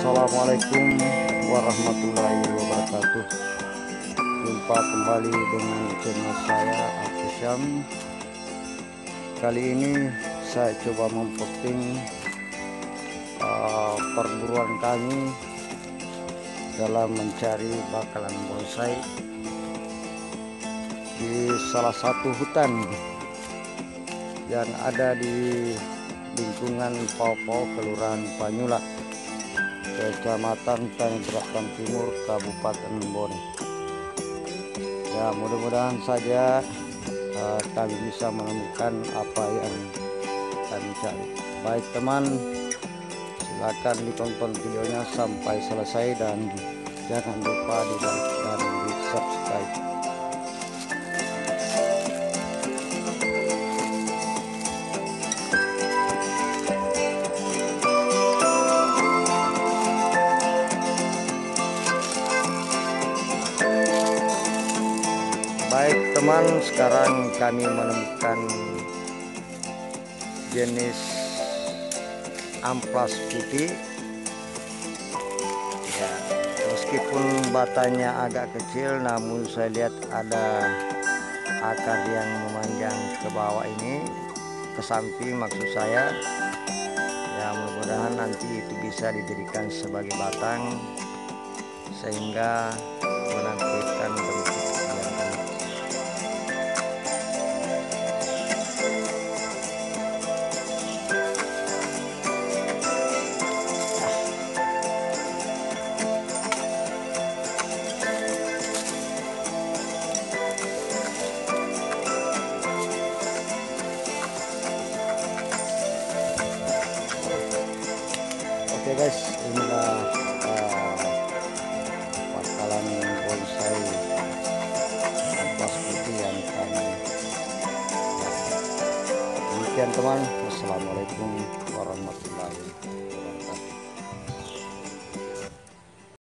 Assalamualaikum warahmatullahi wabarakatuh Jumpa kembali dengan channel saya Syam. Kali ini saya coba memposting uh, perburuan kami Dalam mencari bakalan bonsai Di salah satu hutan Yang ada di lingkungan Popo Kelurahan Panyulak Kecamatan Tangerang Timur Kabupaten Bone ya mudah-mudahan saja uh, kami bisa menemukan apa yang kami cari. Baik teman silakan ditonton videonya sampai selesai dan jangan lupa di Baik teman, sekarang kami menemukan jenis amplas putih. Ya, meskipun batanya agak kecil, namun saya lihat ada akar yang memanjang ke bawah ini, ke samping maksud saya. Ya, mudah-mudahan nanti itu bisa dijadikan sebagai batang sehingga menampilkan Oke guys, inilah uh, bonsai ampas putih yang kami Demikian teman, Assalamualaikum warahmatullahi.